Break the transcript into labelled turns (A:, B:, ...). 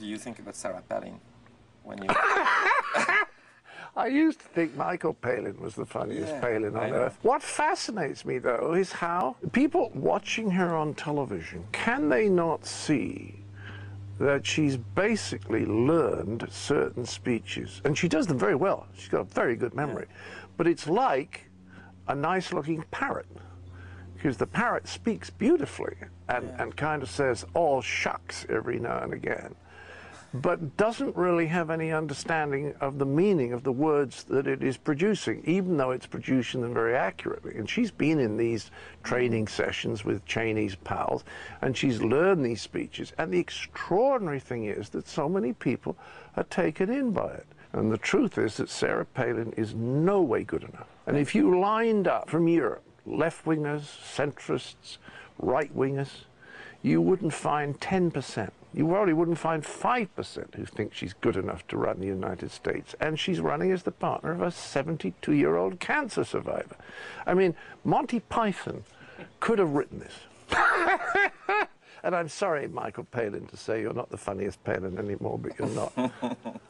A: do you think about Sarah Palin when you?
B: I used to think Michael Palin was the funniest
A: Yeah,
B: Palin on earth. What fascinates me, though, is how people watching her on television can they not see that she's basically learned certain speeches, and she does them very well. She's got a very good memory, but it's like a nice-looking parrot. Because the parrot speaks beautifully and, and kind of says all shucks every now and again but doesn't really have any understanding of the meaning of the words that it is producing, even though it's producing them very accurately. And she's been in these training sessions with Cheney's pals, and she's learned these speeches. And the extraordinary thing is that so many people are taken in by it. And the truth is that Sarah Palin is no way good enough. And if you lined up from Europe, left wingers, centrists, right wingers, you wouldn't find 10%. You probably wouldn't find 5% who think she's good enough to run the United States. And she's running as the partner of a 72 year old cancer survivor. I mean, Monty Python could have written this. and I'm sorry, Michael Palin, to say you're not the funniest Palin anymore, but you're not.